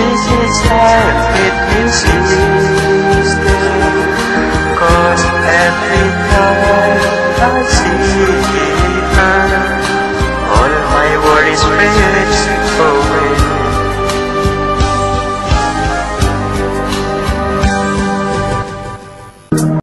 is since you started with music Cause every time I see you